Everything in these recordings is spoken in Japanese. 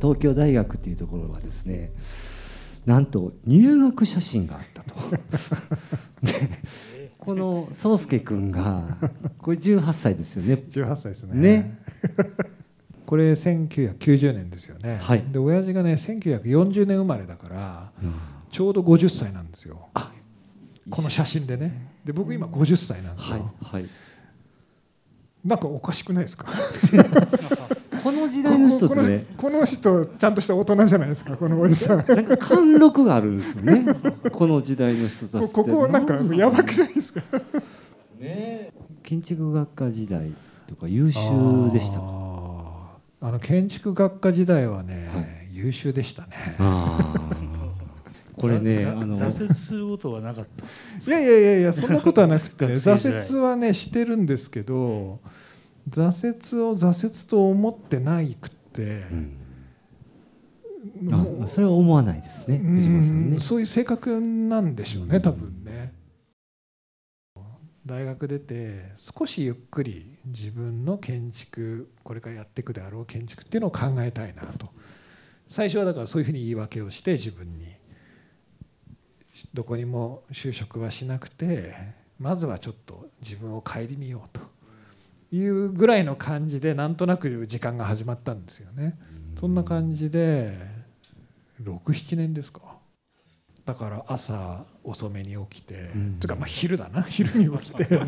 東京大学っていうところはですねなんと入学写真があったと。でこの宗介君がこれ18歳ですよね。18歳ですね。ね。これ1990年ですよね、はい。で親父がね1940年生まれだからうん。ちょうど50歳なんですよ。あこの写真でね。で僕今50歳なんですはいよ、はい。なんかおかしくないですか？この時代の人ってね。このこの人ちゃんとした大人じゃないですかこのおじさん。なんか貫禄があるんですよね。この時代の人たちって。こ こなんかやばくないですか？ね建築学科時代とか優秀でしたか？あの建築学科時代はね、はい優秀でしたね。これねざあの挫折することはなかった。いやいやいやいやそんなことはなくて、挫折はねしてるんですけど挫折を挫折と思ってないくって、うん。あそれは思わないですねさんねうんそういう性格なんでしょうね多分ね。大学出て少しゆっくり自分の建築これからやっていくであろう建築っていうのを考えたいなと。最初はだからそういうふうに言い訳をして自分にどこにも就職はしなくてまずはちょっと自分を顧みようというぐらいの感じでなんとなく時間が始まったんですよね。そんな感じで67年ですかだから朝遅めに起きて、うんつうかまあ昼だな 昼に起きて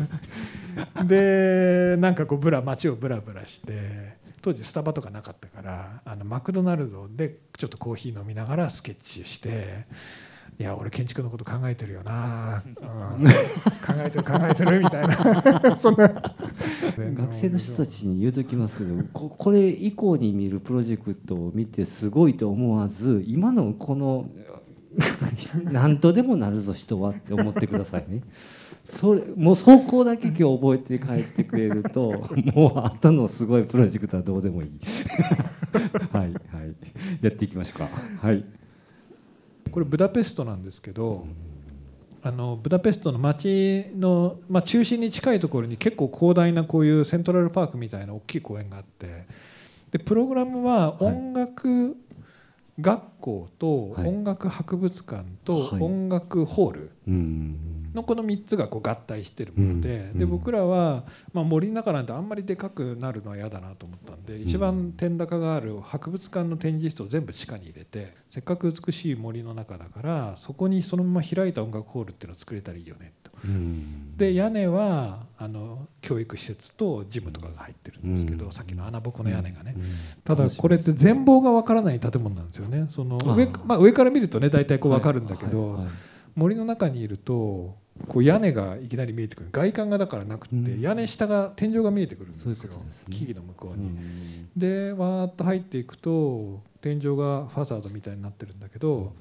でなんかこうブラ街をブラブラして当時スタバとかなかったからあのマクドナルドでちょっとコーヒー飲みながらスケッチして。いや俺建築のこと考えてるよな、うん。考えてる考えてるみたい な。そんな。学生の人たちに言うときますけどここれ以降に見るプロジェクトを見てすごいと思わず今のこの 何とでもなるぞ人はって思ってくださいね。それもうそこだけ今日覚えて帰ってくれるともう後のすごいプロジェクトはどうでもいい。はいはい。やっていきましょうか。はいこれブダペストなんですけどあのブダペストの街の、まあ、中心に近いところに結構広大なこういうセントラルパークみたいな大きい公園があってでプログラムは音楽学校とはい。音楽博物館とはい。音楽ホールうんのこの3つがこう合体してるもので,、うん。で僕らは、まあ、森の中なんてあんまりでかくなるのは嫌だなと思ったんで一番天高がある博物館の展示室を全部地下に入れてせっかく美しい森の中だからそこにそのまま開いた音楽ホールっていうのを作れたらいいよねと。うん。で屋根はあの教育施設とジムとかが入ってるんですけど、うん。さっきの穴ぼこの屋根がね、うん。ただこれって全貌がわからない建物なんですよね。その上,、まあ、上から見るとね大体こうわかるんだけど、森の中にいるとこう屋根がいきなり見えてくる。外観がだからなくて、うん。屋根下が天井が見えてくるんですよ。木々の向こうに。うん。でわーっと入っていくと天井がファサードみたいになってるんだけど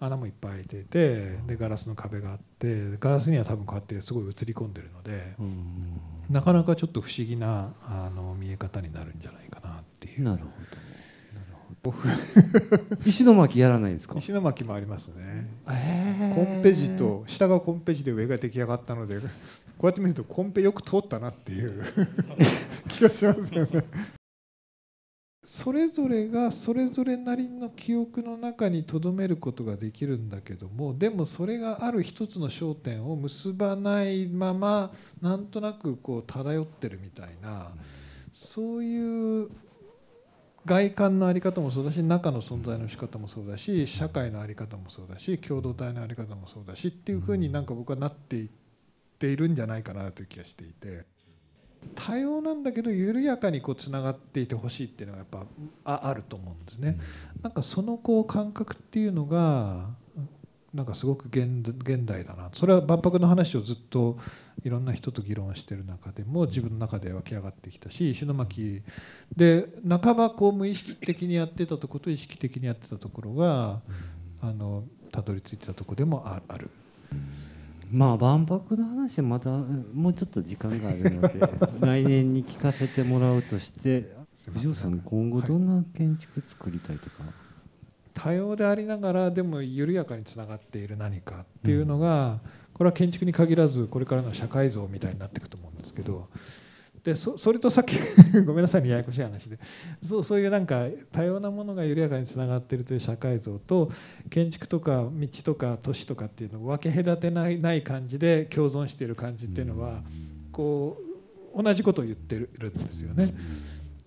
穴もいっぱい開いていてでガラスの壁があってガラスには多分こうやってすごい映り込んでるのでうん。なかなかちょっと不思議なあの見え方になるんじゃないかなっていう。なるほど。石巻やらないんですか？石巻もありますねえコンペ地と下がコンペ地で上が出来上がったのでこうやって見るとコンペよく通ったなっていう 気がしますよね。それぞれがそれぞれなりの記憶の中に留めることができるんだけどもでもそれがある一つの焦点を結ばないままなんとなくこう漂ってるみたいなそういう外観の在り方もそうだし中の存在の仕方もそうだし社会の在り方もそうだし共同体の在り方もそうだしっていうふうになんか僕はなっていっているんじゃないかなという気がしていて。多様なんだけど緩やかにこうつながっていてほしいっていうのがやっぱああると思うんですね。なんかそのこう感覚っていうのがなんかすごく現現代だな。それは万博の話をずっといろんな人と議論してる中でも自分の中で湧き上がってきたし石巻で半ばこう無意識的にやってたところと意識的にやってたところがあのたどり着いてたところでもあある。まあ万博の話はまたもうちょっと時間があるので 来年に聞かせてもらうとして。藤尾さん今後どんな建築作りたいとか、多様でありながらでも緩やかにつながっている何かっていうのが、これは建築に限らずこれからの社会像みたいになっていくと思うんですけどでそそれとさっきごめんなさいねややこしい話で。そうそういうなんか多様なものが緩やかにつながっているという社会像と建築とか道とか都市とかっていうのを分け隔てないない感じで共存している感じっていうのはこう同じことを言ってるんですよね。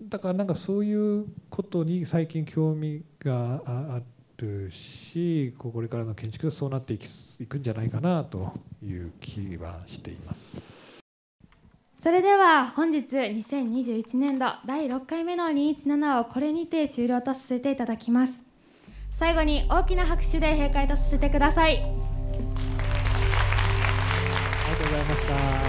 だからなんかそういうことに最近興味があるしこれからの建築でそうなっていくんじゃないかなという気はしています。それでは本日2021年度第6回目の217をこれにて終了とさせていただきます。最後に大きな拍手で閉会とさせてください。ありがとうございました